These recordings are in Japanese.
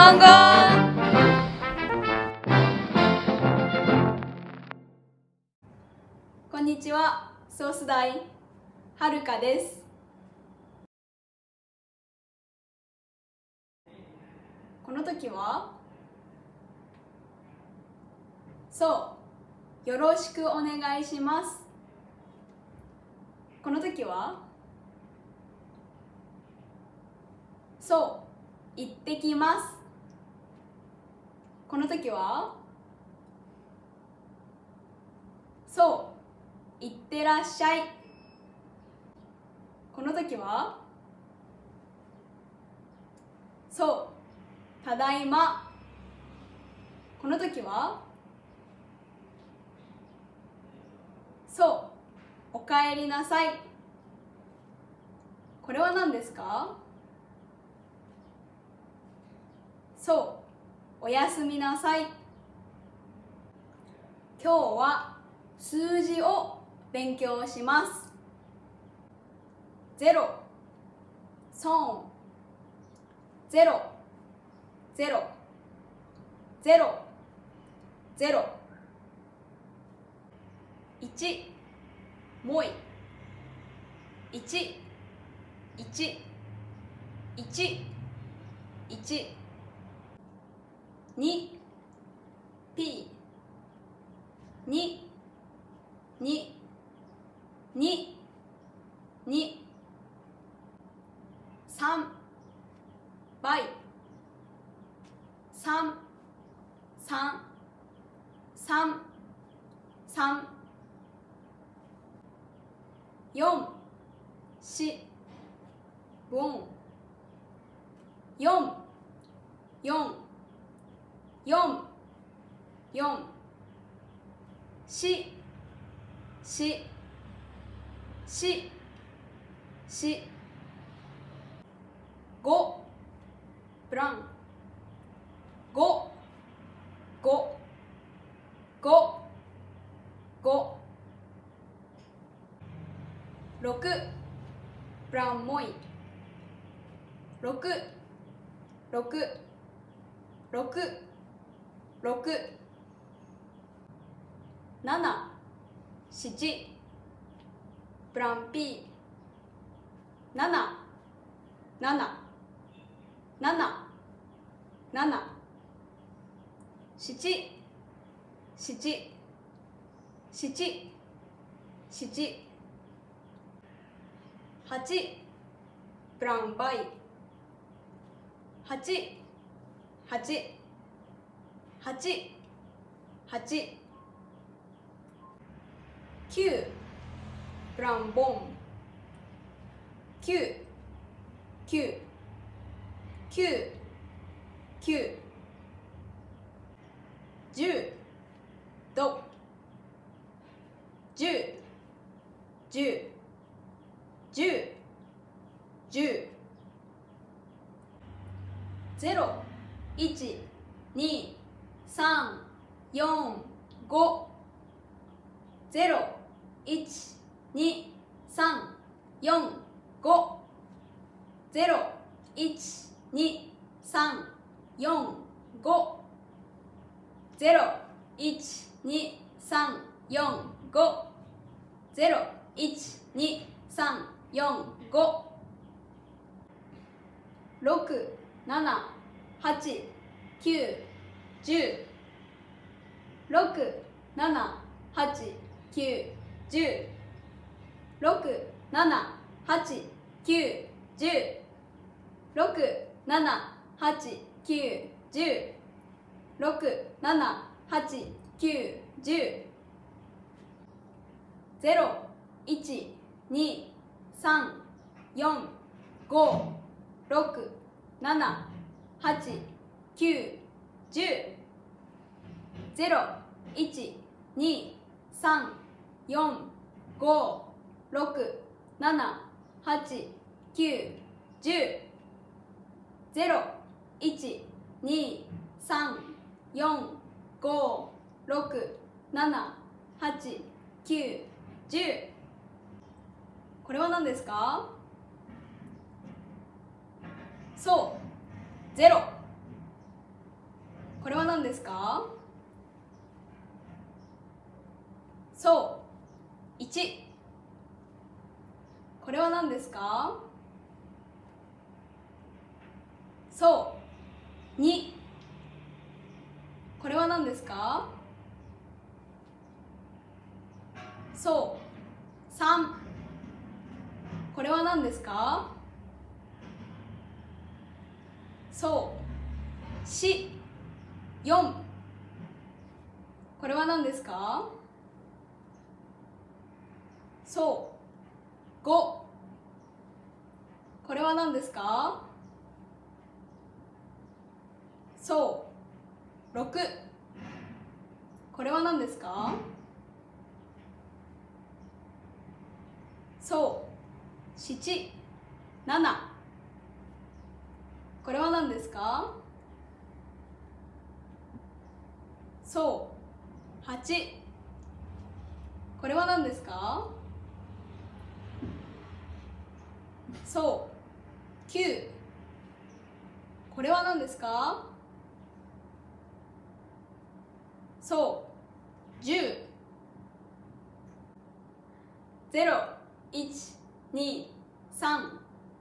本語こんにちは。ソース大。はるかです。この時は？そう。よろしくお願いします。この時は？そう。行ってきます。この時は？そう。行ってらっしゃい。この時は？そう。ただいま。この時は？そう。おかえりなさい。これは何ですか？そう。おやすみなさい。今日は数字を勉強します。0損ゼロ。ゼロ。ゼロ。ゼロ。1もい1 1 1 1 1 P2 2ににに3倍。3 3 3 3 4 4 4 4四四四四四四五ブラン五五五六ブラウンモイ六六六六七七ブランピー。七七七七七七七七八ブランバイ。八八八。八。九。ブランボン。九。九。九。九。十。ド十。十。十。十。ゼロ。一二。三四五ゼロ一二三四五。ゼロ一二三四五。ゼロ一二三四五。ゼロ一二三四五。六七八九。1 0 6 7 8 9 1 0 6 7 8 9 1 0 6 7 8 9 1 0 6 7 8 9 1 0 1 2 3 4 5 6 7 8 9 10ゼロ一二三四五六七八九十。ゼロ一二三四五六七八九十。これは何ですか？そうゼロ。これは何ですか？そう。1これは何ですか？そう。2これは何ですか？そう。3これは何ですか？そう。4 4これは何ですか？そう。5これは何ですか？そう。6これは何ですか？そう。7 7これは何ですか？そう。8これは何ですか？そう。9これは何ですか？そう。10 0 1 2 3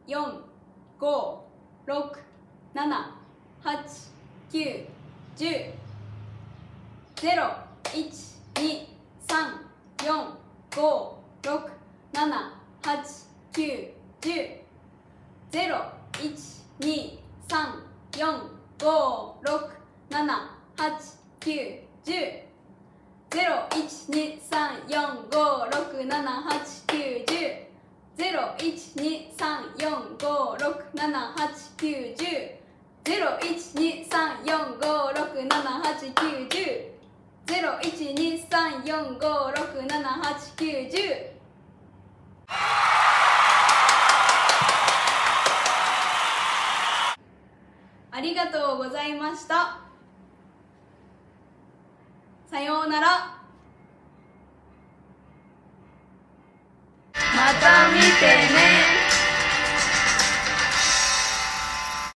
4 5 6 7 8 9 10 0 1 2 3 4 5 6 7 8 9 10 0 1 2 3 4 5 6 7 8 9 10 0 1 2 3 4 5 6 7 8 9 10 0 1 2 3 4 5 6 7 8 9 10 0 1 2 3 4 5 6 7 8 9 10 0 1 2 3 4 5 6 7 8 9 10ありがとうございました。さようなら。また見てね